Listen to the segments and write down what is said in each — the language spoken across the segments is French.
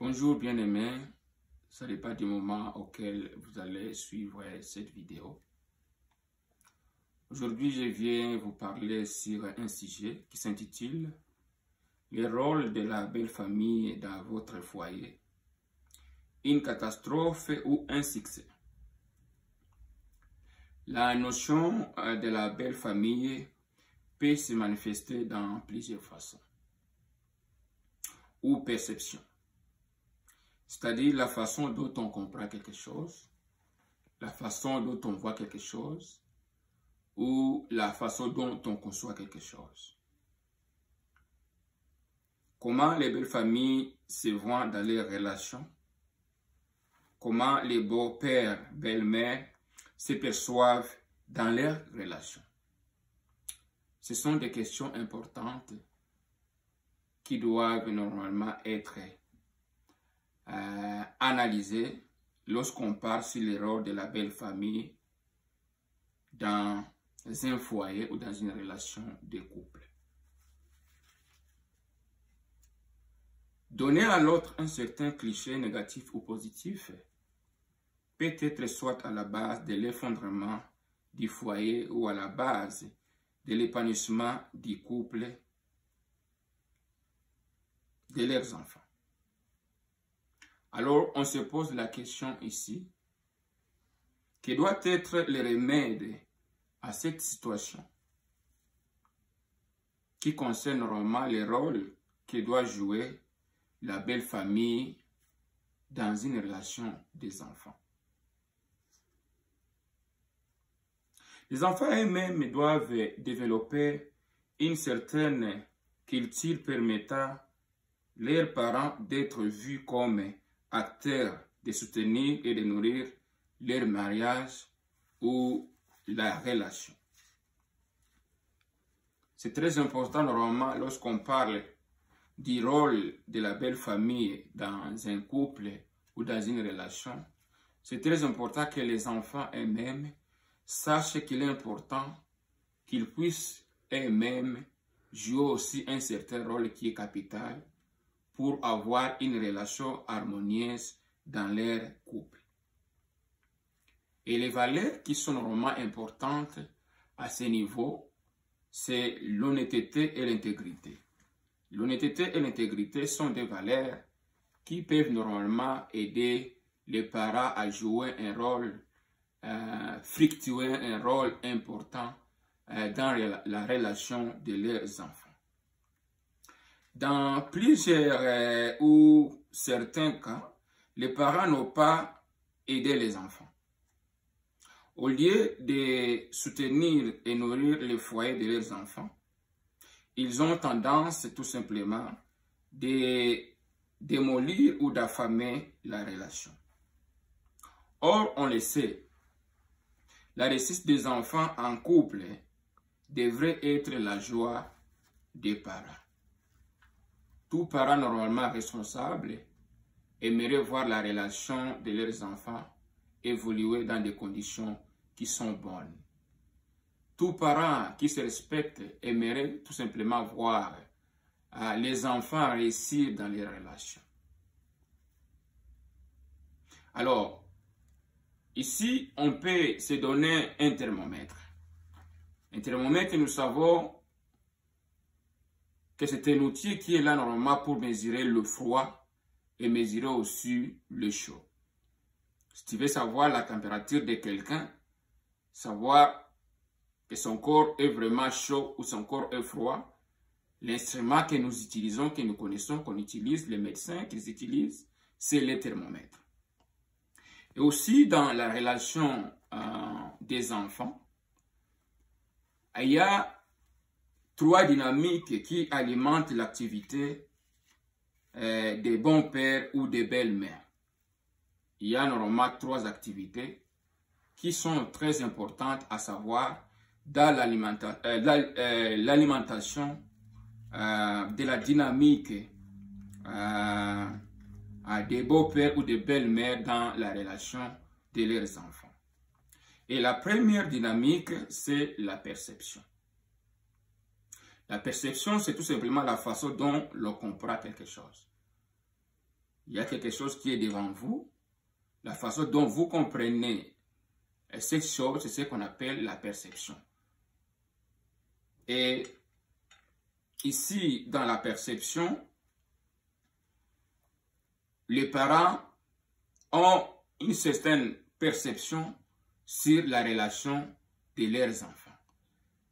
Bonjour bien-aimés, n'est pas du moment auquel vous allez suivre cette vidéo. Aujourd'hui, je viens vous parler sur un sujet qui s'intitule « Le rôle de la belle famille dans votre foyer, une catastrophe ou un succès ». La notion euh, de la belle famille peut se manifester dans plusieurs façons ou perceptions. C'est-à-dire la façon dont on comprend quelque chose, la façon dont on voit quelque chose, ou la façon dont on conçoit quelque chose. Comment les belles familles se voient dans leurs relations, comment les beaux-pères, belles-mères se perçoivent dans leurs relations? Ce sont des questions importantes qui doivent normalement être euh, analysées lorsqu'on parle sur rôles de la belle famille dans un foyer ou dans une relation de couple. Donner à l'autre un certain cliché négatif ou positif peut être soit à la base de l'effondrement du foyer ou à la base de l'épanouissement du couple de leurs enfants. Alors, on se pose la question ici, que doit être le remède à cette situation qui concerne normalement le rôle que doit jouer la belle famille dans une relation des enfants? Les enfants eux-mêmes doivent développer une certaine culture permettant leurs parents d'être vus comme acteurs de soutenir et de nourrir leur mariage ou la relation. C'est très important normalement lorsqu'on parle du rôle de la belle famille dans un couple ou dans une relation. C'est très important que les enfants eux-mêmes sachent qu'il est important qu'ils puissent eux-mêmes jouer aussi un certain rôle qui est capital pour avoir une relation harmonieuse dans leur couple. Et les valeurs qui sont normalement importantes à ce niveau, c'est l'honnêteté et l'intégrité. L'honnêteté et l'intégrité sont des valeurs qui peuvent normalement aider les parents à jouer un rôle euh, fructueux, un rôle important euh, dans la relation de leurs enfants. Dans plusieurs euh, ou certains cas, les parents n'ont pas aidé les enfants. Au lieu de soutenir et nourrir les foyers de leurs enfants, ils ont tendance tout simplement de démolir ou d'affamer la relation. Or, on le sait, la réussite des enfants en couple devrait être la joie des parents. Tout parent normalement responsable aimerait voir la relation de leurs enfants évoluer dans des conditions qui sont bonnes. Tout parent qui se respecte aimerait tout simplement voir euh, les enfants réussir dans les relations. Alors, ici, on peut se donner un thermomètre. Un thermomètre, nous savons que c'est un outil qui est là normalement pour mesurer le froid et mesurer aussi le chaud. Si tu veux savoir la température de quelqu'un, savoir que son corps est vraiment chaud ou son corps est froid, l'instrument que nous utilisons, que nous connaissons, qu'on utilise, les médecins qu'ils utilisent, c'est le thermomètre. Et aussi dans la relation euh, des enfants, il y a trois dynamiques qui alimentent l'activité euh, des bons pères ou des belles mères. Il y a normalement trois activités qui sont très importantes à savoir dans euh, euh, l'alimentation de la dynamique des beaux-pères ou des belles-mères dans la relation de leurs enfants. Et la première dynamique, c'est la perception. La perception, c'est tout simplement la façon dont l'on comprend quelque chose. il y a quelque chose qui est devant vous. La façon dont vous comprenez cette chose, c'est ce qu'on appelle la perception. Et ici, dans la perception, les parents ont une certaine perception sur la relation de leurs enfants.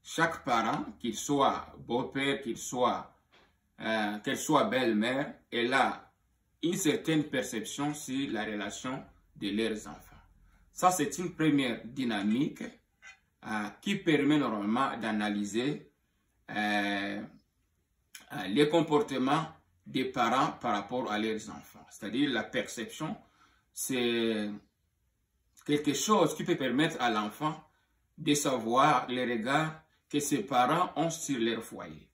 Chaque parent, qu'il soit beau-père, qu'il soit, euh, qu'elle soit belle-mère, elle a une certaine perception sur la relation de leurs enfants. Ça, c'est une première dynamique euh, qui permet normalement d'analyser euh, les comportements des parents par rapport à leurs enfants. C'est-à-dire la perception, c'est quelque chose qui peut permettre à l'enfant de savoir les regards que ses parents ont sur leur foyer.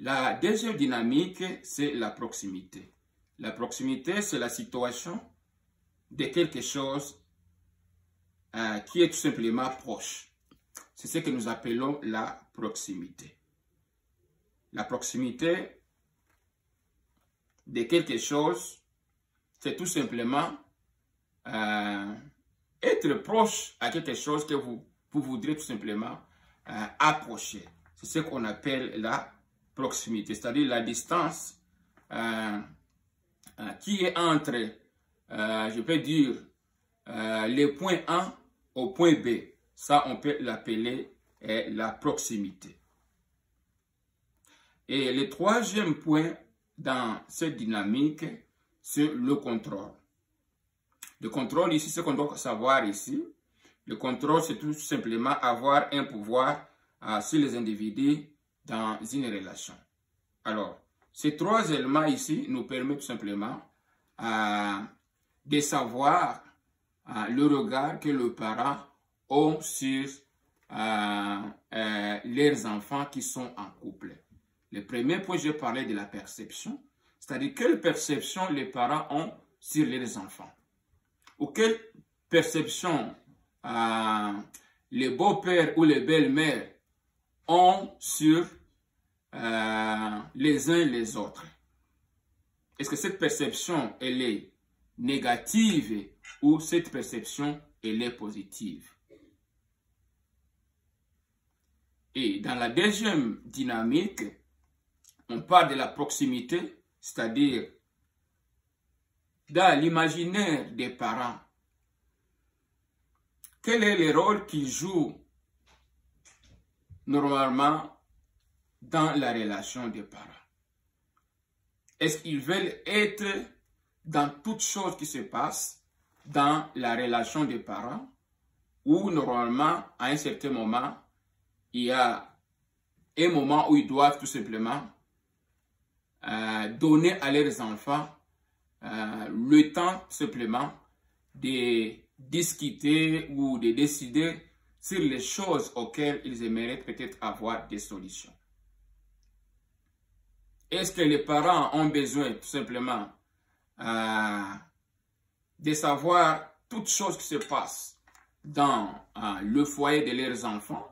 La deuxième dynamique, c'est la proximité. La proximité, c'est la situation de quelque chose euh, qui est tout simplement proche. C'est ce que nous appelons la proximité. La proximité de quelque chose, c'est tout simplement euh, être proche à quelque chose que vous, vous voudrez tout simplement approcher. C'est ce qu'on appelle la proximité, c'est-à-dire la distance euh, qui est entre, je peux dire, les points A au point B. Ça, on peut l'appeler la proximité. Et le troisième point dans cette dynamique, c'est le contrôle. Le contrôle ici, ce qu'on doit savoir ici, le contrôle, c'est tout simplement avoir un pouvoir euh, sur les individus dans une relation. Alors, ces trois éléments ici nous permettent tout simplement euh, de savoir euh, le regard que le parent a sur leurs enfants qui sont en couple. Le premier point, je parlais de la perception, c'est-à-dire quelle perception les parents ont sur leurs enfants. Ou quelle perception les beaux-pères ou les belles-mères ont sur euh, les uns les autres. Est-ce que cette perception, elle est négative ou cette perception, elle est positive? Et dans la deuxième dynamique, on parle de la proximité, c'est-à-dire dans l'imaginaire des parents, quel est le rôle qu'ils jouent normalement dans la relation des parents? Est-ce qu'ils veulent être dans toutes choses qui se passent dans la relation des parents ou normalement à un certain moment, il y a un moment où ils doivent tout simplement euh, donner à leurs enfants euh, le temps simplement de discuter ou de décider sur les choses auxquelles ils aimeraient peut-être avoir des solutions. Est-ce que les parents ont besoin tout simplement euh, de savoir toutes choses qui se passent dans le foyer de leurs enfants?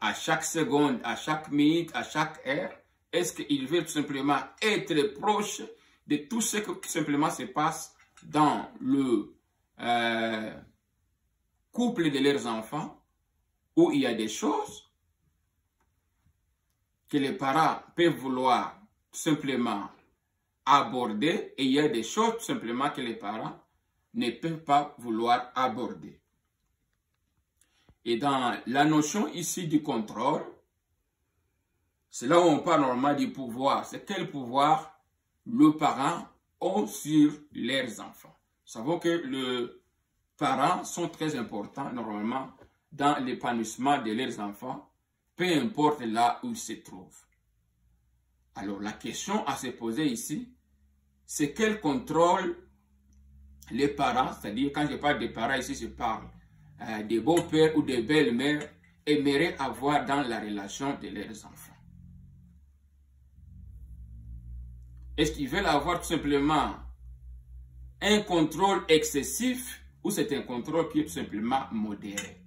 À chaque seconde, à chaque minute, à chaque heure est-ce qu'ils veulent tout simplement être proches de tout ce qui simplement se passe dans le euh, couple de leurs enfants où il y a des choses que les parents peuvent vouloir simplement aborder et il y a des choses simplement que les parents ne peuvent pas vouloir aborder. Et dans la notion ici du contrôle, c'est là où on parle normalement du pouvoir. C'est quel pouvoir le parent a sur leurs enfants. Savons que les parents sont très importants normalement dans l'épanouissement de leurs enfants, peu importe là où ils se trouvent. Alors la question à se poser ici, c'est quel contrôle les parents, c'est-à-dire quand je parle des parents ici, je parle euh, des beaux-pères ou des belles-mères, aimeraient avoir dans la relation de leurs enfants? Est-ce qu'ils veulent avoir tout simplement un contrôle excessif ou c'est un contrôle qui est tout simplement modéré?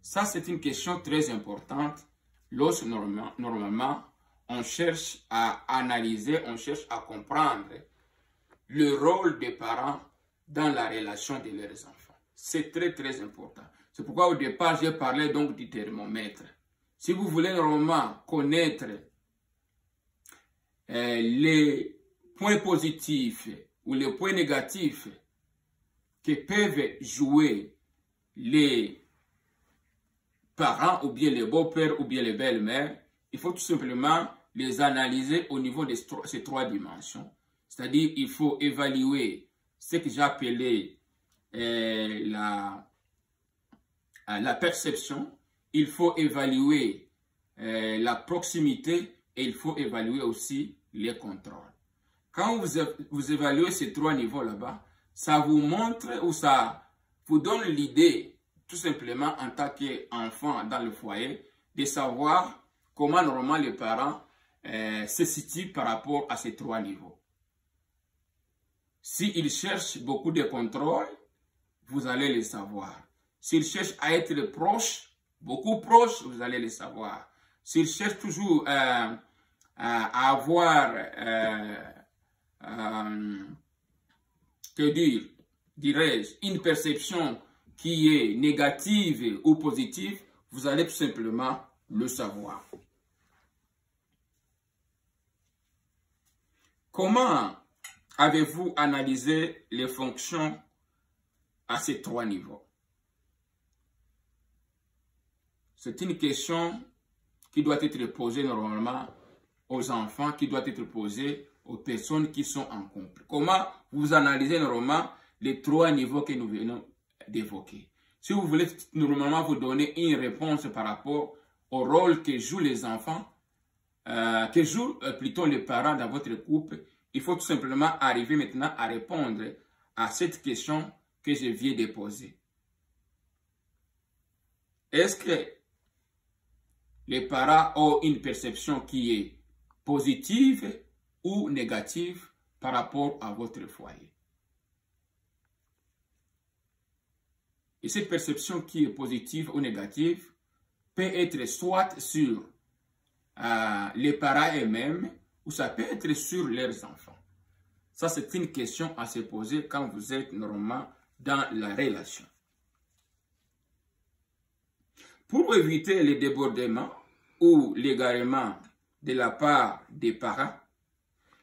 Ça, c'est une question très importante lorsque normalement, on cherche à analyser, on cherche à comprendre le rôle des parents dans la relation de leurs enfants. C'est très très important. C'est pourquoi au départ, j'ai parlé donc du thermomètre. Si vous voulez normalement connaître euh, les points positifs ou les points négatifs que peuvent jouer les parents ou bien les beaux-pères ou bien les belles-mères, il faut tout simplement les analyser au niveau de ces trois dimensions. C'est-à-dire, il faut évaluer ce que appelé euh, la, euh, la perception, il faut évaluer euh, la proximité et il faut évaluer aussi les contrôles. Quand vous, vous évaluez ces trois niveaux là-bas, ça vous montre ou ça vous donne l'idée, tout simplement en tant qu'enfant dans le foyer, de savoir comment normalement les parents euh, se situent par rapport à ces trois niveaux. S'ils cherchent beaucoup de contrôle, vous allez le savoir. S'ils cherchent à être proches, beaucoup proches, vous allez le savoir. S'ils cherchent toujours euh, à avoir euh, euh, que dire, dirais-je, une perception qui est négative ou positive, vous allez tout simplement le savoir. Comment avez-vous analysé les fonctions à ces trois niveaux? C'est une question qui doit être posée normalement aux enfants, qui doit être posée aux personnes qui sont en couple. Comment vous analysez normalement les trois niveaux que nous venons d'évoquer? Si vous voulez normalement vous donner une réponse par rapport au rôle que jouent les enfants, euh, que jouent euh, plutôt les parents dans votre couple, il faut tout simplement arriver maintenant à répondre à cette question que je viens de poser. Est-ce que les parents ont une perception qui est positive négative par rapport à votre foyer. Et cette perception qui est positive ou négative peut être soit sur euh, les parents eux-mêmes ou ça peut être sur leurs enfants. Ça, c'est une question à se poser quand vous êtes normalement dans la relation. Pour éviter les débordements ou l'égarement de la part des parents,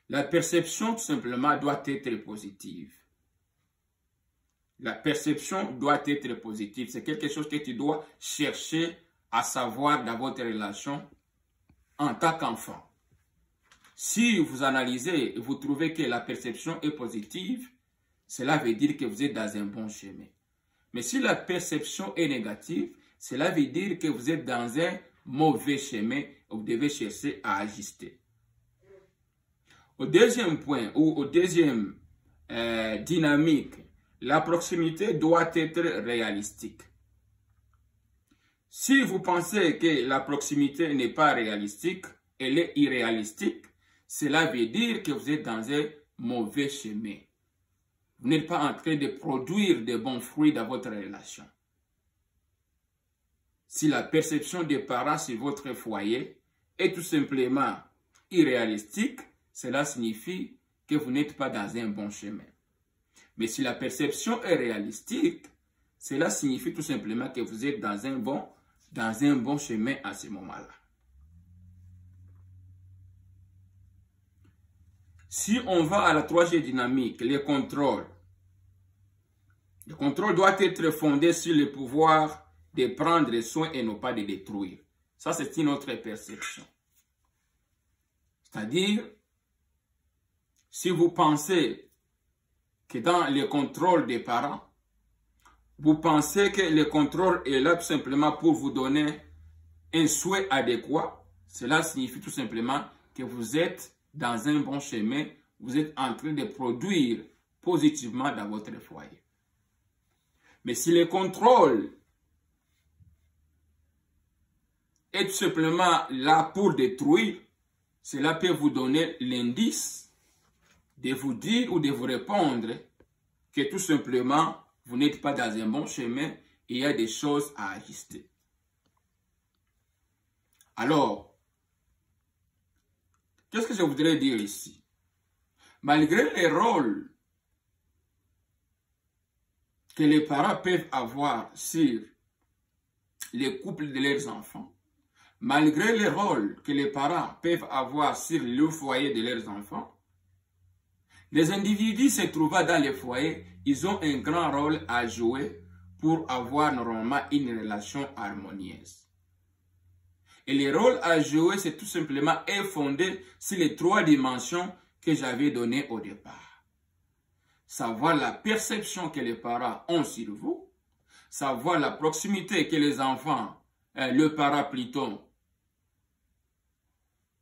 la perception tout simplement doit être positive. La perception doit être positive. C'est quelque chose que tu dois chercher à savoir dans votre relation en tant qu'enfant. Si vous analysez et vous trouvez que la perception est positive, cela veut dire que vous êtes dans un bon chemin. Mais si la perception est négative, cela veut dire que vous êtes dans un mauvais chemin vous devez chercher à ajuster. Au deuxième point ou au deuxième euh, dynamique, la proximité doit être réalistique. Si vous pensez que la proximité n'est pas réalistique, elle est irréalistique, cela veut dire que vous êtes dans un mauvais chemin. Vous n'êtes pas en train de produire de bons fruits dans votre relation. Si la perception des parents sur votre foyer est tout simplement irréalistique, cela signifie que vous n'êtes pas dans un bon chemin. Mais si la perception est réalistique, cela signifie tout simplement que vous êtes dans un bon, chemin à ce moment-là. Si on va à la troisième dynamique, les contrôles. Le contrôle doit être fondé sur le pouvoir de prendre soin et non pas de détruire. Ça, c'est une autre perception. C'est-à-dire, si vous pensez que dans le contrôle des parents, vous pensez que le contrôle est là tout simplement pour vous donner un souhait adéquat, cela signifie tout simplement que vous êtes dans un bon chemin, vous êtes en train de produire positivement dans votre foyer. Mais si le contrôle est tout simplement là pour détruire, cela peut vous donner l'indice de vous dire ou de vous répondre que tout simplement, vous n'êtes pas dans un bon chemin et il y a des choses à ajuster. Alors, qu'est-ce que je voudrais dire ici? Malgré le rôle que les parents peuvent avoir sur les couples de leurs enfants, malgré le rôle que les parents peuvent avoir sur le foyer de leurs enfants, les individus se trouvant dans les foyers, ils ont un grand rôle à jouer pour avoir normalement une relation harmonieuse. Et le rôle à jouer, c'est tout simplement fondé sur les trois dimensions que j'avais données au départ. Savoir la perception que les parents ont sur vous, savoir la proximité que les enfants, euh, le plutôt,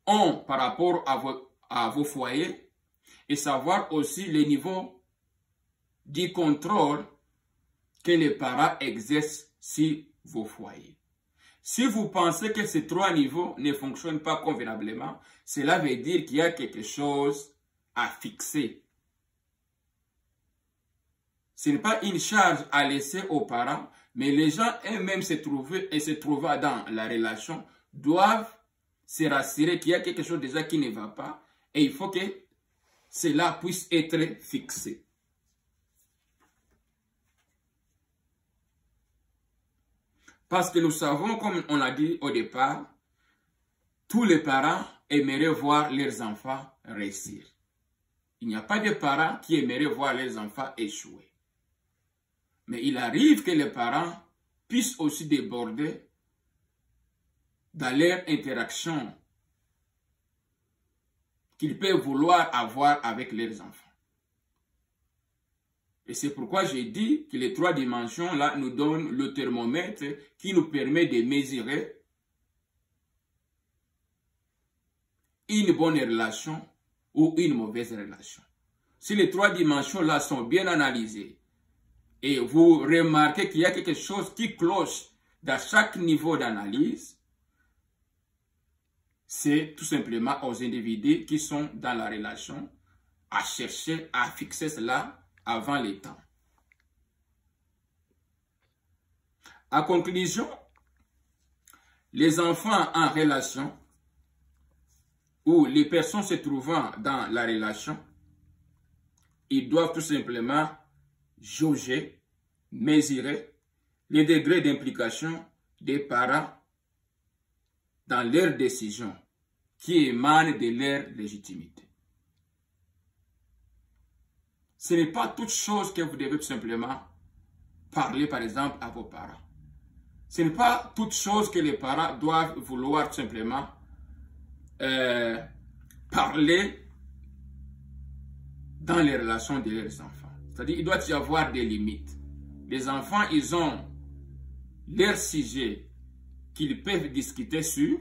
ont par rapport à vos foyers et savoir aussi le niveau du contrôle que les parents exercent sur vos foyers. Si vous pensez que ces trois niveaux ne fonctionnent pas convenablement, cela veut dire qu'il y a quelque chose à fixer. Ce n'est pas une charge à laisser aux parents, mais les gens eux-mêmes se trouver et se trouvant dans la relation doivent se rassurer qu'il y a quelque chose déjà qui ne va pas et il faut que cela puisse être fixé. Parce que nous savons, comme on l'a dit au départ, tous les parents aimeraient voir leurs enfants réussir. Il n'y a pas de parents qui aimeraient voir leurs enfants échouer. Mais il arrive que les parents puissent aussi déborder dans leur interaction qu'ils peuvent vouloir avoir avec leurs enfants. Et c'est pourquoi j'ai dit que les trois dimensions-là nous donnent le thermomètre qui nous permet de mesurer une bonne relation ou une mauvaise relation. Si les trois dimensions-là sont bien analysées et vous remarquez qu'il y a quelque chose qui cloche dans chaque niveau d'analyse, c'est tout simplement aux individus qui sont dans la relation à chercher à fixer cela avant les temps. À conclusion, les enfants en relation ou les personnes se trouvant dans la relation, ils doivent tout simplement jauger, mesurer les degrés d'implication des parents dans leurs décisions qui émanent de leur légitimité. Ce n'est pas toute chose que vous devez tout simplement parler, par exemple, à vos parents. Ce n'est pas toute chose que les parents doivent vouloir tout simplement euh, parler dans les relations de leurs enfants. C'est-à-dire, il doit y avoir des limites. Les enfants, ils ont leurs sujets qu'ils peuvent discuter sur.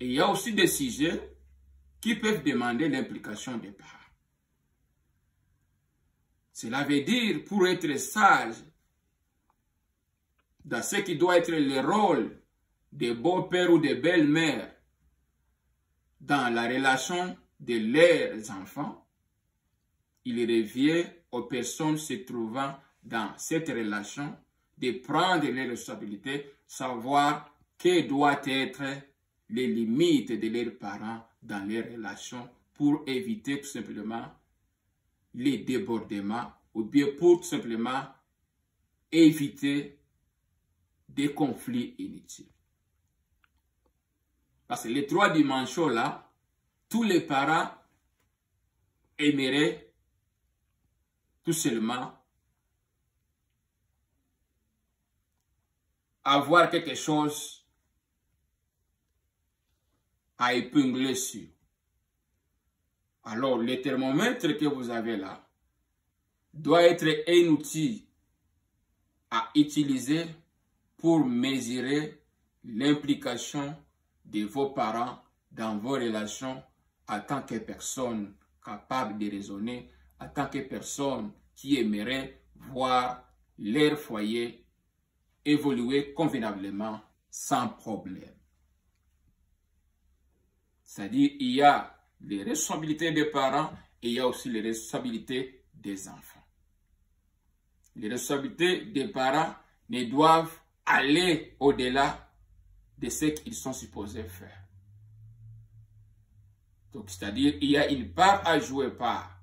Et il y a aussi des sujets qui peuvent demander l'implication des parents. Cela veut dire, pour être sage, dans ce qui doit être le rôle des beaux-pères ou des belles-mères dans la relation de leurs enfants, il revient aux personnes se trouvant dans cette relation de prendre les responsabilités, savoir quelles doivent être les limites de leurs parents dans les relations pour éviter tout simplement les débordements ou bien pour tout simplement éviter des conflits inutiles. Parce que les trois dimensions-là, tous les parents aimeraient tout seulement avoir quelque chose à épingler sur. Alors, le thermomètre que vous avez là doit être un outil à utiliser pour mesurer l'implication de vos parents dans vos relations en tant que personne capable de raisonner, en tant que personne qui aimerait voir leur foyer évoluer convenablement sans problème. C'est-à-dire, il y a les responsabilités des parents et il y a aussi les responsabilités des enfants. Les responsabilités des parents ne doivent aller au-delà de ce qu'ils sont supposés faire. Donc, c'est-à-dire, il y a une part à jouer par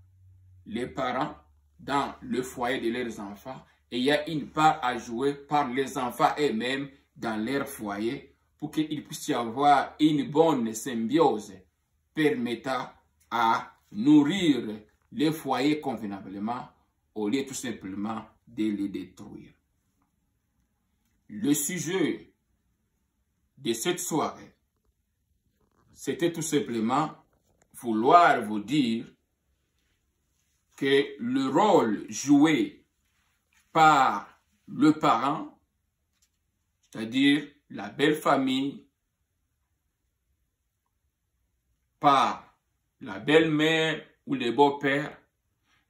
les parents dans le foyer de leurs enfants et il y a une part à jouer par les enfants eux-mêmes dans leur foyer pour qu'il puisse y avoir une bonne symbiose permettant à nourrir les foyers convenablement au lieu tout simplement de les détruire. Le sujet de cette soirée, c'était tout simplement vouloir vous dire que le rôle joué par le parent, c'est-à-dire la belle famille, par la belle-mère ou le beau-père,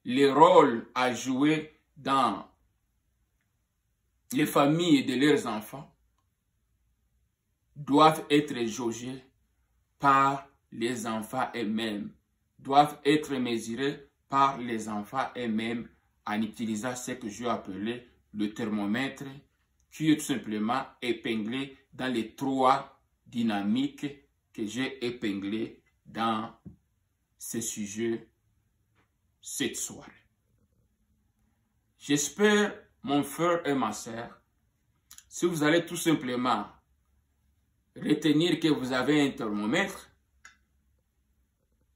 les rôles à jouer dans les familles de leurs enfants doivent être jaugés par les enfants eux-mêmes, doivent être mesurés par les enfants eux-mêmes en utilisant ce que je appeler le thermomètre qui est tout simplement épinglé dans les trois dynamiques que j'ai épinglées dans ce sujet cette soirée. J'espère, mon frère et ma soeur, si vous allez tout simplement retenir que vous avez un thermomètre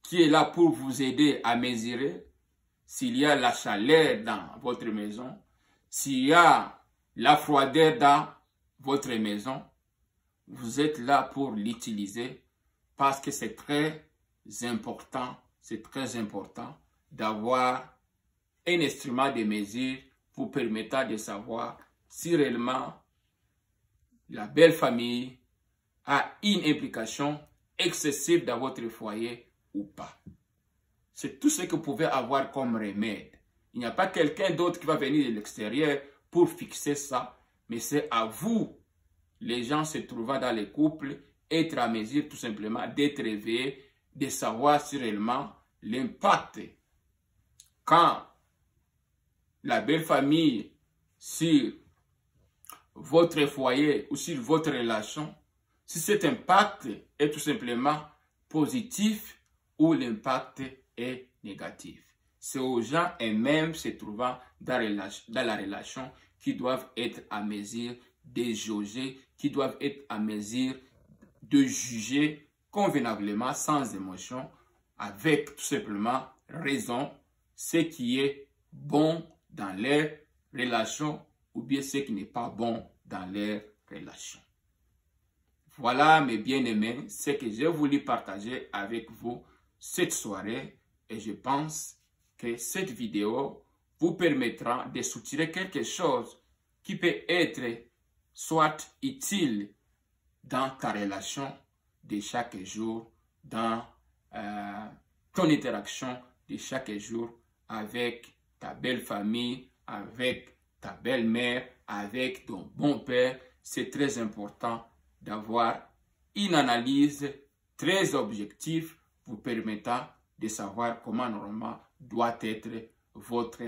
qui est là pour vous aider à mesurer s'il y a la chaleur dans votre maison, s'il y a la froideur dans votre maison, vous êtes là pour l'utiliser parce que c'est très important, c'est très important d'avoir un instrument de mesure pour permettre de savoir si réellement la belle famille a une implication excessive dans votre foyer ou pas. C'est tout ce que vous pouvez avoir comme remède. Il n'y a pas quelqu'un d'autre qui va venir de l'extérieur pour fixer ça, mais c'est à vous, les gens se trouvant dans les couples, être à mesure tout simplement d'être éveillés, de savoir si réellement l'impact quand la belle famille sur votre foyer ou sur votre relation, si cet impact est tout simplement positif ou l'impact est négatif. C'est aux gens et même se trouvant dans la relation qui doivent être à mesure de juger, qui doivent être à mesure de juger convenablement, sans émotion, avec tout simplement raison, ce qui est bon dans leurs relations ou bien ce qui n'est pas bon dans leurs relations. Voilà, mes bien-aimés, ce que j'ai voulu partager avec vous cette soirée et je pense que cette vidéo vous permettra de soutirer quelque chose qui peut être soit utile dans ta relation de chaque jour, dans euh, ton interaction de chaque jour avec ta belle famille, avec ta belle-mère, avec ton bon père. C'est très important d'avoir une analyse très objective vous permettant de savoir comment normalement doit être votre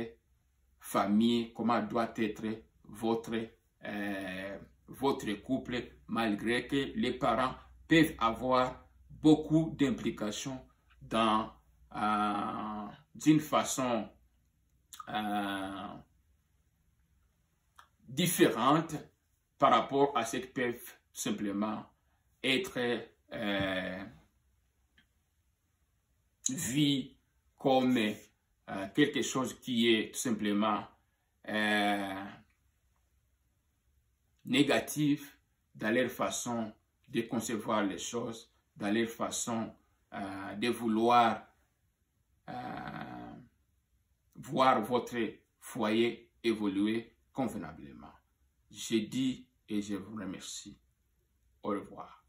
famille, comment doit être votre, euh, votre couple, malgré que les parents peuvent avoir beaucoup d'implications dans euh, d'une façon euh, différente par rapport à ce qui peuvent simplement être vu comme euh, quelque chose qui est tout simplement euh, négatif dans leur façon de concevoir les choses, dans leur façon euh, de vouloir voir votre foyer évoluer convenablement. Je dis et je vous remercie. Au revoir.